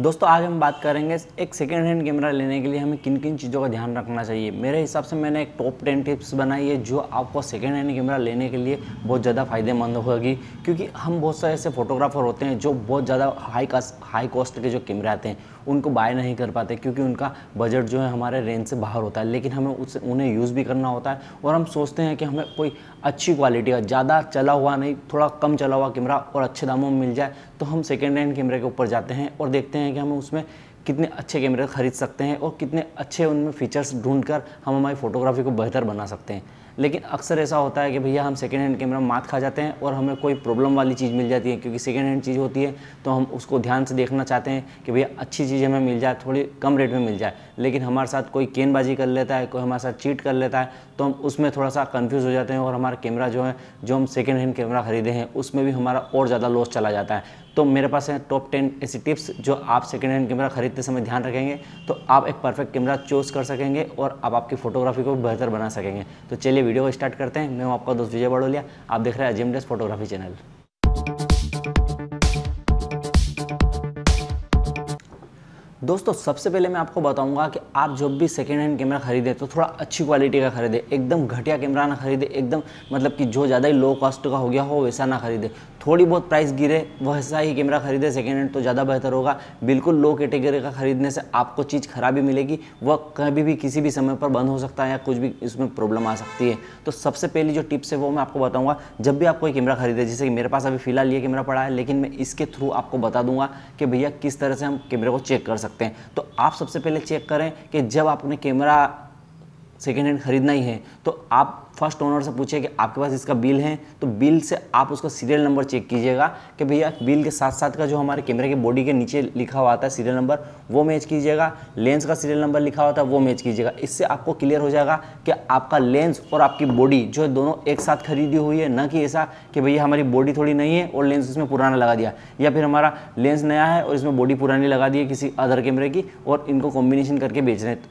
दोस्तों, आज हम बात करेंगे एक सेकेंड हैंड कैमरा लेने के लिए हमें किन किन चीज़ों का ध्यान रखना चाहिए। मेरे हिसाब से मैंने एक टॉप टेन टिप्स बनाई है जो आपको सेकेंड हैंड कैमरा लेने के लिए बहुत ज़्यादा फ़ायदेमंद होगी। क्योंकि हम बहुत सारे ऐसे फोटोग्राफर होते हैं जो बहुत ज़्यादा हाई कास्ट हाई कॉस्ट के जो कैमरे आते हैं उनको बाय नहीं कर पाते क्योंकि उनका बजट जो है हमारे रेंज से बाहर होता है। लेकिन हमें उस, उन्हें यूज़ भी करना होता है और हम सोचते हैं कि हमें कोई अच्छी क्वालिटी का, ज़्यादा चला हुआ नहीं, थोड़ा कम चला हुआ कैमरा और अच्छे दामों में मिल जाए तो हम सेकेंड हैंड कैमरे के ऊपर जाते हैं और देखते हैं कि हमें उसमें कितने अच्छे कैमरे खरीद सकते हैं और कितने अच्छे उनमें फीचर्स ढूंढकर हम हमारी फोटोग्राफी को बेहतर बना सकते हैं। लेकिन अक्सर ऐसा होता है कि भैया हम सेकेंड हैंड कैमरा मात खा जाते हैं और हमें कोई प्रॉब्लम वाली चीज़ मिल जाती है, क्योंकि सेकेंड हैंड चीज़ होती है तो हम उसको ध्यान से देखना चाहते हैं कि भैया अच्छी चीज़ हमें मिल जाए, थोड़ी कम रेट में मिल जाए। लेकिन हमारे साथ कोई केनबाजी कर लेता है, कोई हमारे साथ चीट कर लेता है तो हम उसमें थोड़ा सा कन्फ्यूज़ हो जाते हैं और हमारा कैमरा जो है, जो हम सेकेंड हैंड कैमरा खरीदे हैं, उसमें भी हमारा और ज़्यादा लॉस चला जाता है। तो मेरे पास है टॉप टेन ऐसी टिप्स जो आप सेकेंड हैंड कैमरा खरीदते समय ध्यान रखेंगे तो आप एक परफेक्ट कैमरा चूज़ कर सकेंगे और आप आपकी फोटोग्राफी को बेहतर बना सकेंगे। तो चलिए वीडियो को स्टार्ट करते हैं। मैं हूँ आपका दोस्त विजय बड़ोलिया। आप देख रहे हैं अजिम डेस फोटोग्राफी चैनल दोस्तों, सबसे पहले मैं आपको बताऊँगा कि आप जब भी सेकेंड हैंड कैमरा खरीदें तो थोड़ा अच्छी क्वालिटी का खरीदें, एकदम घटिया कैमरा ना खरीदे, एकदम मतलब कि जो ज़्यादा ही लो कॉस्ट का हो गया हो, वैसा ना खरीदे। थोड़ी बहुत प्राइस गिरे वैसा ही कैमरा खरीदे सेकेंड हैंड तो ज़्यादा बेहतर होगा। बिल्कुल लो कैटेगरी का खरीदने से आपको चीज़ खराबी मिलेगी। वह कभी भी किसी भी समय पर बंद हो सकता है या कुछ भी इसमें प्रॉब्लम आ सकती है। तो सबसे पहली जो टिप्स है वो मैं आपको बताऊँगा। जब भी आप कोई कैमरा खरीदे, जैसे कि मेरे पास अभी फ़िलहाल ये कैमरा पड़ा है, लेकिन मैं इसके थ्रू आपको बता दूँगा कि भैया किस तरह से हम कैमरे को चेक कर सकते हैं। तो आप सबसे पहले चेक करें कि जब आपने कैमरा सेकेंड हैंड खरीदना ही है। तो आप फ़र्स्ट ओनर से पूछे कि आपके पास इसका बिल है तो बिल से आप उसका सीरियल नंबर चेक कीजिएगा कि भैया बिल के साथ साथ का जो हमारे कैमरे के बॉडी के नीचे लिखा हुआ है सीरियल नंबर वो मैच कीजिएगा। लेंस का सीरियल नंबर लिखा हुआ है वो मैच कीजिएगा। इससे आपको क्लियर हो जाएगा कि आपका लेंस और आपकी बॉडी जो है दोनों एक साथ खरीदी हुई है, न कि ऐसा कि भैया हमारी बॉडी थोड़ी नहीं है और लेंस इसमें पुराना लगा दिया, या फिर हमारा लेंस नया है और इसमें बॉडी पुरानी लगा दी है किसी अदर कैमरे की और इनको कॉम्बिनेशन करके बेच रहे हैं।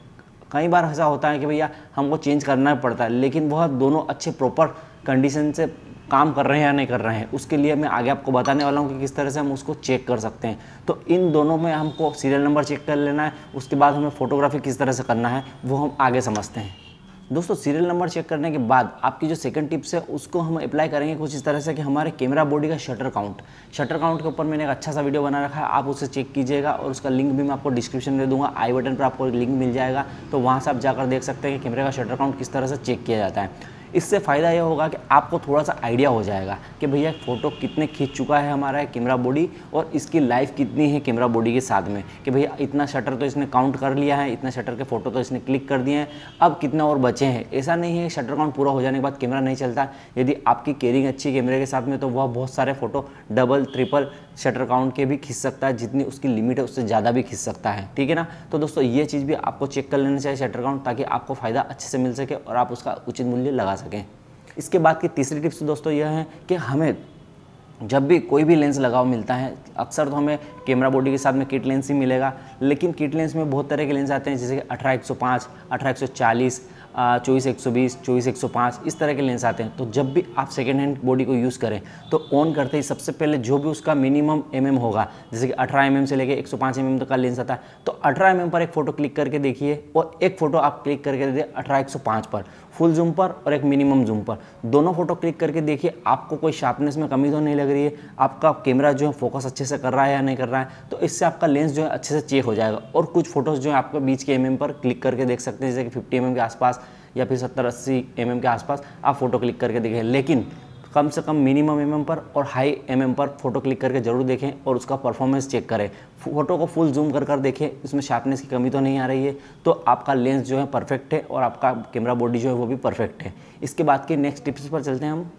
कई बार ऐसा होता है कि भैया हमको चेंज करना पड़ता है, लेकिन वह दोनों अच्छे प्रॉपर कंडीशन से काम कर रहे हैं या नहीं कर रहे हैं, उसके लिए मैं आगे आपको बताने वाला हूँ कि किस तरह से हम उसको चेक कर सकते हैं। तो इन दोनों में हमको सीरियल नंबर चेक कर लेना है, उसके बाद हमें फोटोग्राफी किस तरह से करना है, वो हम आगे समझते हैं। दोस्तों सीरियल नंबर चेक करने के बाद आपकी जो सेकंड टिप्स है, उसको हम अप्लाई करेंगे कुछ इस तरह से कि हमारे कैमरा बॉडी का शटर काउंट शटर काउंट के ऊपर मैंने एक अच्छा सा वीडियो बना रखा है, आप उसे चेक कीजिएगा और उसका लिंक भी मैं आपको डिस्क्रिप्शन में दूँगा। आई बटन पर आपको लिंक मिल जाएगा तो वहाँ से आप जाकर देख सकते हैं कि कैमरे का शटर काउंट किस तरह से चेक किया जाता है। इससे फ़ायदा यह होगा कि आपको थोड़ा सा आइडिया हो जाएगा कि भैया फ़ोटो कितने खींच चुका है हमारा कैमरा बॉडी और इसकी लाइफ कितनी है कैमरा बॉडी के साथ में कि भैया इतना शटर तो इसने काउंट कर लिया है, इतना शटर के फ़ोटो तो इसने क्लिक कर दिए हैं, अब कितना और बचे हैं? ऐसा नहीं है शटर काउंट पूरा हो जाने के बाद कैमरा नहीं चलता। यदि आपकी केयरिंग अच्छी कैमरे के साथ में तो वह बहुत सारे photo double triple shutter count के भी खींच सकता है, जितनी उसकी लिमिट है, उससे ज़्यादा भी खींच सकता है, ठीक है ना? तो दोस्तों, ये चीज़ भी आपको चेक कर लेना चाहिए शटर काउंट ताकि आपको फ़ायदा अच्छे से मिल सके और आप उसका उचित मूल्य लगा सकें। इसके बाद की तीसरी टिप्स दोस्तों यह है कि हमें जब भी कोई भी लेंस लगाओ मिलता है, अक्सर तो हमें कैमरा बॉडी के साथ में किट लेंस ही मिलेगा, लेकिन किट लेंस में बहुत तरह के लेंस आते हैं, जैसे कि अठारह एक सौ पाँच, अठारह एक सौ चालीस चौबीस, एक सौ बीस, चौबीस, एक सौ पाँच, इस तरह के लेंस आते हैं। तो जब भी आप सेकेंड हैंड बॉडी को यूज़ करें तो ऑन करते ही सबसे पहले जो भी उसका मिनिमम एम mm होगा, जैसे कि अठारह एम mm से लेके एक सौ पाँच mm तक का लेंस आता है तो अठारह एम mm पर एक फ़ोटो क्लिक करके देखिए, और एक फ़ोटो आप क्लिक करके दे अठारह, एक सौ पाँच पर फुल जूम पर और एक मिनिमम जूम पर। दोनों फ़ोटो क्लिक करके देखिए, आपको कोई शार्पनेस में कमी तो नहीं लग रही है, आपका कैमरा जो है फोकस अच्छे से कर रहा है या नहीं कर रहा है तो इससे आपका लेंस जो है अच्छे से चेक हो जाएगा। और कुछ फ़ोटोज़ जो है आपको बीच के एम पर क्लिक करके देख सकते हैं, जैसे कि फिफ्टी एम के आसपास या फिर सत्तर अस्सी एम के आसपास आप फ़ोटो क्लिक करके देखें। लेकिन कम से कम मिनिमम एम mm पर और हाई एम mm पर फ़ोटो क्लिक करके ज़रूर देखें और उसका परफॉर्मेंस चेक करें। फ़ोटो को फुल जूम कर कर देखें, इसमें शार्पनेस की कमी तो नहीं आ रही है। तो आपका लेंस जो है परफेक्ट है और आपका कैमरा बॉडी जो है वो भी परफेक्ट है। इसके बाद के नेक्स्ट टिप्स पर चलते हैं हम।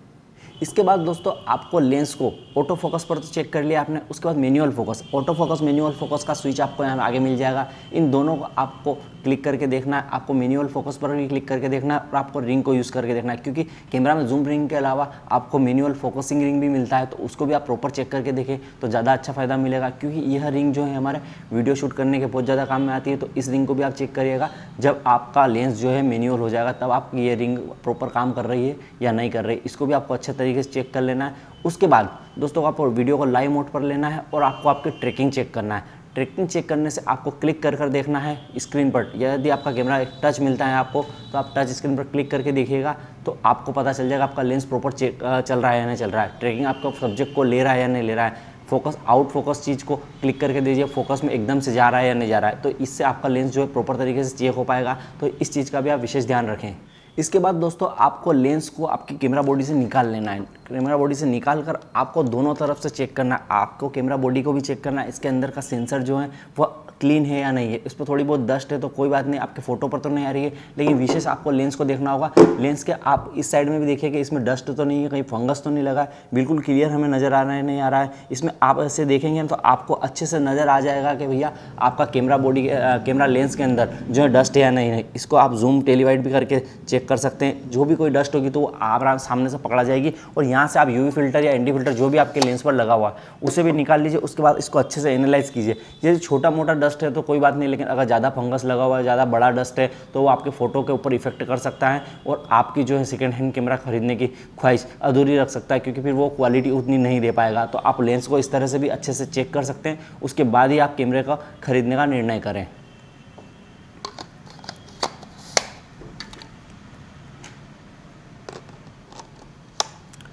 इसके बाद दोस्तों, आपको लेंस को ऑटो फोकस पर तो चेक कर लिया आपने, उसके बाद manual focus auto focus manual focus का स्विच आपको यहाँ आगे मिल जाएगा। इन दोनों को आपको क्लिक करके देखना है आपको मैनुअल फोकस पर भी क्लिक करके देखना है और आपको रिंग को यूज़ करके देखना है क्योंकि कैमरा में जूम रिंग के अलावा आपको मैनुअल फोकसिंग रिंग भी मिलता है तो उसको भी आप प्रॉपर चेक करके देखें तो ज़्यादा अच्छा फ़ायदा मिलेगा, क्योंकि यह रिंग जो है हमारे वीडियो शूट करने के बहुत ज़्यादा काम में आती है तो इस रिंग को भी आप चेक करिएगा। जब आपका लेंस जो है मैनुअल हो जाएगा, तब आप ये रिंग प्रॉपर काम कर रही है या नहीं कर रही इसको भी आपको अच्छे तरीके से चेक कर लेना है। उसके बाद दोस्तों आपको वीडियो को लाइव मोड पर लेना है और आपको आपकी ट्रैकिंग चेक करना है। ट्रैकिंग चेक करने से आपको क्लिक कर कर देखना है स्क्रीन पर। यदि आपका कैमरा टच मिलता है आपको तो आप टच स्क्रीन पर क्लिक करके देखिएगा तो आपको पता चल जाएगा आपका लेंस प्रॉपर चेक चल रहा है या नहीं चल रहा है। ट्रैकिंग आपका सब्जेक्ट को ले रहा है या नहीं ले रहा है। फोकस, आउट फोकस चीज़ को क्लिक करके दीजिए, फोकस में एकदम से जा रहा है या नहीं जा रहा है। तो इससे आपका लेंस जो है प्रॉपर तरीके से चेक हो पाएगा। तो इस चीज़ का भी आप विशेष ध्यान रखें। इसके बाद दोस्तों, आपको लेंस को आपकी कैमरा बॉडी से निकाल लेना है। कैमरा बॉडी से निकाल कर आपको दोनों तरफ़ से चेक करना है। आपको कैमरा बॉडी को भी चेक करना है। इसके अंदर का सेंसर जो है वह क्लीन है या नहीं है, इस पर थोड़ी बहुत डस्ट है तो कोई बात नहीं, आपके फ़ोटो पर तो नहीं आ रही है। लेकिन विशेष आपको लेंस को देखना होगा। लेंस के आप इस साइड में भी देखिए कि इसमें डस्ट तो नहीं है, कहीं फंगस तो नहीं लगा बिल्कुल क्लियर हमें नज़र आ रहा है नहीं आ रहा है। इसमें आप ऐसे देखेंगे तो आपको अच्छे से नज़र आ जाएगा कि भैया आपका कैमरा बॉडी कैमरा लेंस के अंदर जो है डस्ट है या नहीं है। इसको आप जूम टेलीवाइट भी करके चेक कर सकते हैं। जो भी कोई डस्ट होगी तो वो आप सामने से पकड़ा जाएगी और यहाँ से आप यूवी फ़िल्टर या एंटी फ़िल्टर जो भी आपके लेंस पर लगा हुआ उसे भी निकाल लीजिए, उसके बाद इसको अच्छे से एनालाइज कीजिए। यदि छोटा मोटा डस्ट है तो कोई बात नहीं, लेकिन अगर ज़्यादा फंगस लगा हुआ है, ज़्यादा बड़ा डस्ट है तो वो आपके फ़ोटो के ऊपर इफ़ेक्ट कर सकता है और आपकी जो है सेकेंड हैंड कैमरा खरीदने की ख्वाहिश अधूरी रख सकता है, क्योंकि फिर वो क्वालिटी उतनी नहीं दे पाएगा। तो आप लेंस को इस तरह से भी अच्छे से चेक कर सकते हैं, उसके बाद ही आप कैमरे का खरीदने का निर्णय करें।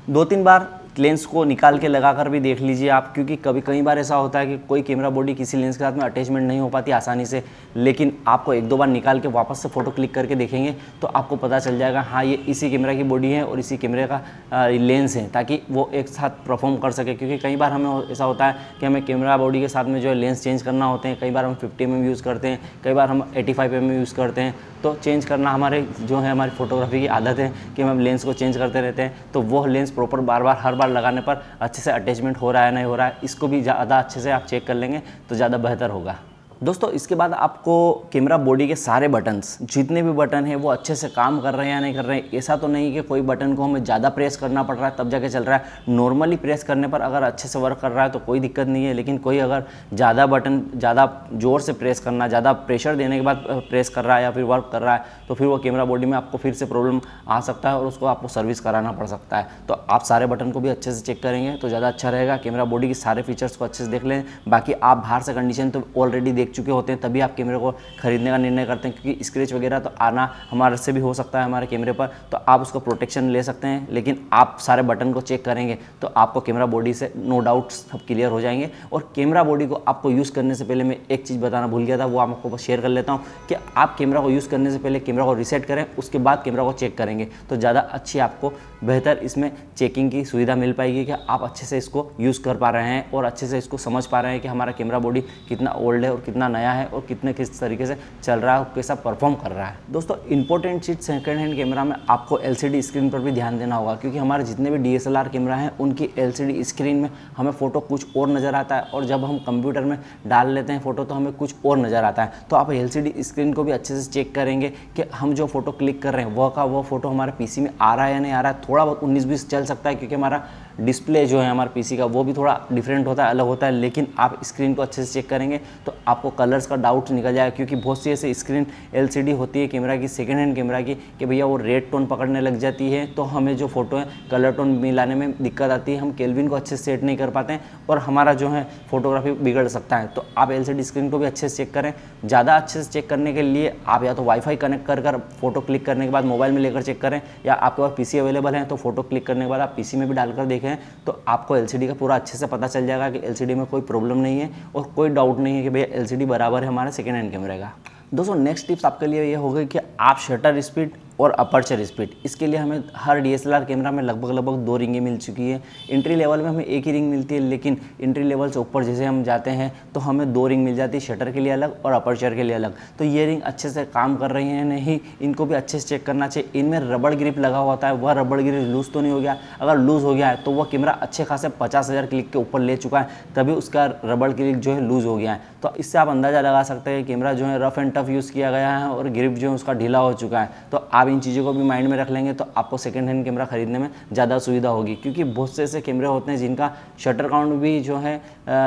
दो तीन बार लेंस को निकाल के लगा कर भी देख लीजिए आप, क्योंकि कभी कई बार ऐसा होता है कि कोई कैमरा बॉडी किसी लेंस के साथ में अटैचमेंट नहीं हो पाती आसानी से, लेकिन आपको एक दो बार निकाल के वापस से फ़ोटो क्लिक करके देखेंगे तो आपको पता चल जाएगा हाँ ये इसी कैमरा की बॉडी है और इसी कैमरे का लेंस है, ताकि वो एक साथ परफॉर्म कर सके, क्योंकि कई बार हमें ऐसा होता है कि हमें कैमरा बॉडी के साथ में जो है लेंस चेंज करना होते हैं, कई बार हम फिफ्टी एम यूज़ करते हैं, कई बार हम एटी फाइव एम यूज़ करते हैं तो चेंज करना हमारे, जो है हमारी फोटोग्राफी की आदत है कि हम लेंस को चेंज करते रहते हैं तो वो लेंस प्रॉपर बार बार, हर बार लगाने पर अच्छे से अटैचमेंट हो रहा है नहीं हो रहा है, इसको भी ज़्यादा अच्छे से आप चेक कर लेंगे तो ज़्यादा बेहतर होगा। दोस्तों, इसके बाद आपको कैमरा बॉडी के सारे बटन्स जितने भी बटन हैं, वो अच्छे से काम कर रहे हैं या नहीं कर रहे हैं, ऐसा तो नहीं कि कोई बटन को हमें ज़्यादा प्रेस करना पड़ रहा है, तब जाके चल रहा है। नॉर्मली प्रेस करने पर अगर अच्छे से वर्क कर रहा है तो कोई दिक्कत नहीं है, लेकिन कोई अगर ज़्यादा बटन ज़्यादा ज़ोर से प्रेस करना, ज़्यादा प्रेशर देने के बाद प्रेस कर रहा है या फिर वर्क कर रहा है तो फिर वो कैमरा बॉडी में आपको फिर से प्रॉब्लम आ सकता है और उसको आपको सर्विस कराना पड़ सकता है। तो आप सारे बटन को भी अच्छे से चेक करेंगे तो ज़्यादा अच्छा रहेगा। कैमरा बॉडी के सारे फीचर्स को अच्छे से देख लें। बाकी आप बाहर से कंडीशन तो ऑलरेडी देख चुके होते हैं, तभी आप कैमरे को खरीदने का निर्णय करते हैं, क्योंकि स्क्रेच वगैरह तो आना हमारे से भी हो सकता है हमारे कैमरे पर तो आप उसका प्रोटेक्शन ले सकते हैं, लेकिन आप सारे बटन को चेक करेंगे तो आपको कैमरा बॉडी से नो डाउट सब क्लियर हो जाएँगे। और कैमरा बॉडी को आपको यूज़ करने से पहले मैं एक चीज़ बताना भूल गया था, वो आपको शेयर कर लेता हूँ कि आप कैमरा को यूज़ करने से पहले कैमरा को रिसेट करें, उसके बाद कैमरा को चेक करेंगे तो ज़्यादा अच्छी आपको बेहतर इसमें चेकिंग की सुविधा मिल पाएगी कि आप अच्छे से इसको यूज़ कर पा रहे हैं और अच्छे से इसको समझ पा रहे हैं कि हमारा कैमरा बॉडी कितना ओल्ड है और कितना नया है और कितने किस तरीके से चल रहा है, कैसा परफॉर्म कर रहा है। दोस्तों इंपॉर्टेंट चीज़ सेकेंड हैंड कैमरा में आपको एलसीडी स्क्रीन पर भी ध्यान देना होगा, क्योंकि हमारे जितने भी डी एस कैमरा हैं, उनकी एलसीडी स्क्रीन में हमें फ़ोटो कुछ और नज़र आता है और जब हम कंप्यूटर में डाल लेते हैं फ़ोटो तो हमें कुछ और नज़र आता है। तो आप एलसीडी स्क्रीन को भी अच्छे से चेक करेंगे कि हम जो फ़ोटो क्लिक कर रहे हैं, वह का वह फ़ोटो हमारे पीसी में आ रहा है या नहीं आ रहा है। थोड़ा बहुत उन्नीस बीस चल सकता है, क्योंकि हमारा डिस्प्ले जो है हमारे पीसी का, वो भी थोड़ा डिफरेंट होता है, अलग होता है, लेकिन आप स्क्रीन को अच्छे से चेक करेंगे तो आपको कलर्स का डाउट निकल जाएगा, क्योंकि बहुत सी ऐसी स्क्रीन एलसीडी होती है कैमरा की सेकेंड हैंड कैमरा की, कि भैया वो रेड टोन पकड़ने लग जाती है तो हमें जो फ़ोटो है कलर टोन मिलाने में दिक्कत आती है, हम केल्विन को अच्छे से सेट नहीं कर पाते हैं, और हमारा जो है फोटोग्राफी बिगड़ सकता है तो आप एलसीडी स्क्रीन को भी अच्छे से चेक करें, ज़्यादा अच्छे से चेक करने के लिए आप या तो वाईफाई कनेक्ट कर कर फ़ोटो क्लिक करने के बाद मोबाइल में लेकर चेक करें, या आपके पास पीसी अवेलेबल है तो फ़ोटो क्लिक करने के बाद आप पीसी में भी डालकर देखें तो आपको एलसीडी का पूरा अच्छे से पता चल जाएगा कि एलसीडी में कोई प्रॉब्लम नहीं है और कोई डाउट नहीं है कि भैया एलसीडी बराबर है हमारे सेकेंड हैंड कैमरे का। दोस्तों नेक्स्ट टिप्स आपके लिए ये होगी कि आप शटर स्पीड और अपर्चर स्पीड इसके लिए हमें हर डीएसएलआर कैमरा में लगभग लगभग दो रिंगें मिल चुकी है। इंट्री लेवल में हमें एक ही रिंग मिलती है, लेकिन इंट्री लेवल से ऊपर जैसे हम जाते हैं तो हमें दो रिंग मिल जाती है शटर के लिए अलग और अपर्चर के लिए अलग। तो ये रिंग अच्छे से काम कर रही हैं नहीं, इनको भी अच्छे से चेक करना चाहिए। इनमें रबड़ ग्रिप लगा होता है, वह रबड़ ग्रिप लूज़ तो नहीं हो गया। अगर लूज़ हो गया है तो वह कैमरा अच्छे खासे पचास हज़ार क्लिक के ऊपर ले चुका है, तभी उसका रबड़ क्लिक जो है लूज़ हो गया है। तो इससे आप अंदाज़ा लगा सकते हैं कैमरा जो है रफ एंड टफ यूज़ किया गया है और ग्रिप जो है उसका ढीला हो चुका है। तो आप इन चीज़ों को भी माइंड में रख लेंगे तो आपको सेकेंड हैंड कैमरा खरीदने में ज़्यादा सुविधा होगी। क्योंकि बहुत से ऐसे कैमरे होते हैं जिनका शटर काउंट भी जो है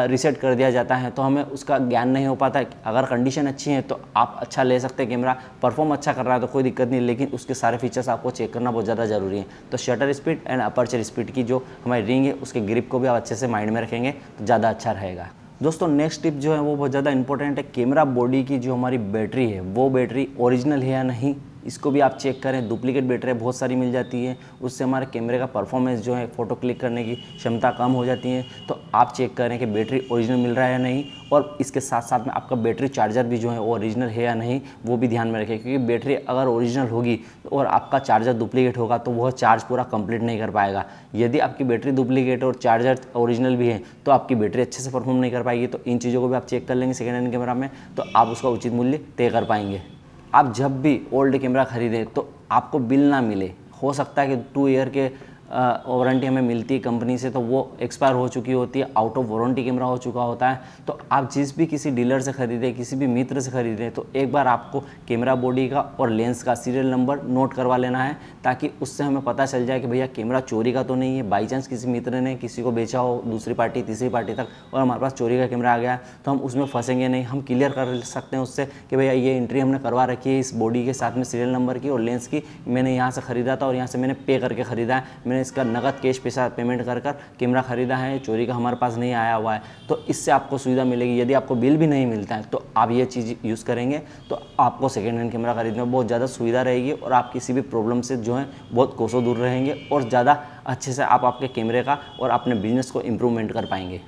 रिसेट कर दिया जाता है तो हमें उसका ज्ञान नहीं हो पाता अगर कंडीशन अच्छी है तो आप अच्छा ले सकते हैं कैमरा परफॉर्म अच्छा कर रहा है तो कोई दिक्कत नहीं, लेकिन उसके सारे फीचर्स आपको चेक करना बहुत ज़्यादा ज़रूरी है। तो shutter speed and aperture speed की जो हमारी रिंग है, उसके ग्रिप को भी आप अच्छे से माइंड में रखेंगे तो ज़्यादा अच्छा रहेगा। दोस्तों नेक्स्ट टिप जो है वो बहुत ज़्यादा इंपॉर्टेंट है कैमरा बॉडी की जो हमारी बैटरी है, वो बैटरी ओरिजिनल है या नहीं इसको भी आप चेक करें डुप्लीकेट बैटरी बहुत सारी मिल जाती है। उससे हमारे कैमरे का परफॉर्मेंस जो है फ़ोटो क्लिक करने की क्षमता कम हो जाती है। तो आप चेक करें कि बैटरी ओरिजिनल मिल रहा है या नहीं और इसके साथ साथ में आपका बैटरी चार्जर भी जो है, वो ओरिजिनल है या नहीं, वो भी ध्यान में रखें। क्योंकि बैटरी अगर ओरिजिनल होगी और आपका चार्जर डुप्लीकेट होगा तो वह चार्ज पूरा कंप्लीट नहीं कर पाएगा। यदि आपकी बैटरी डुप्लीकेट और चार्जर ओरिजिनल भी है तो आपकी बैटरी अच्छे से परफॉर्म नहीं कर पाएगी। तो इन चीज़ों को भी आप चेक कर लेंगे सेकेंड हैंड कैमरा में तो आप उसका उचित मूल्य तय कर पाएँगे। आप जब भी ओल्ड कैमरा खरीदें तो आपको बिल ना मिले। हो सकता है कि टू ईयर के वारंटी हमें मिलती है कंपनी से तो वो एक्सपायर हो चुकी होती है आउट ऑफ़ वारंटी कैमरा हो चुका होता है। तो आप जिस भी किसी डीलर से ख़रीदें, किसी भी मित्र से ख़रीदें तो एक बार आपको कैमरा बॉडी का और लेंस का सीरियल नंबर नोट करवा लेना है, ताकि उससे हमें पता चल जाए कि भैया कैमरा चोरी का तो नहीं है। बाई चांस किसी मित्र ने किसी को बेचा हो, दूसरी पार्टी तीसरी पार्टी तक, और हमारे पास चोरी का कैमरा आ गया तो हम उसमें फंसेंगे नहीं। हम क्लियर कर सकते हैं उससे कि भैया ये एंट्री हमने करवा रखी है, इस बॉडी के साथ में सीरियल नंबर की और लेंस की। मैंने यहाँ से ख़रीदा था और यहाँ से मैंने पे करके ख़रीदा है। मैंने इसका नगद कैश पैसा पेमेंट कर कर कैमरा ख़रीदा है, चोरी का हमारे पास नहीं आया हुआ है तो इससे आपको सुविधा मिलेगी। यदि आपको बिल भी नहीं मिलता है तो आप ये चीज़ यूज़ करेंगे तो आपको सेकेंड हैंड कैमरा खरीदने में बहुत ज़्यादा सुविधा रहेगी और आप किसी भी प्रॉब्लम से जो है बहुत कोसों दूर रहेंगे और ज़्यादा अच्छे से आप आपके कैमरे का और अपने बिज़नेस को इम्प्रूवमेंट कर पाएँगे।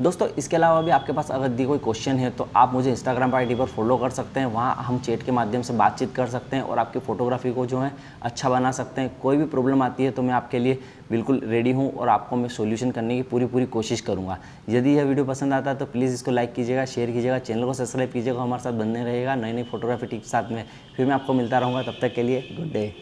दोस्तों, इसके अलावा भी आपके पास अगर दी कोई क्वेश्चन है तो आप मुझे इंस्टाग्राम आई पर फॉलो कर सकते हैं। वहाँ हम चैट के माध्यम से बातचीत कर सकते हैं और आपकी फ़ोटोग्राफी को जो है अच्छा बना सकते हैं। कोई भी प्रॉब्लम आती है तो मैं आपके लिए बिल्कुल रेडी हूँ और आपको मैं सोल्यूशन करने की पूरी पूरी कोशिश करूँगा। यदि यह वीडियो पसंद आता है तो प्लीज़ इसको लाइक कीजिएगा शेयर कीजिएगा चैनल को सब्सक्राइब कीजिएगा हमारे साथ बनने रहेगा नई नई फोटोग्राफी टिप्स साथ में। फिर मैं आपको मिलता रहूँगा, तब तक के लिए गुड डे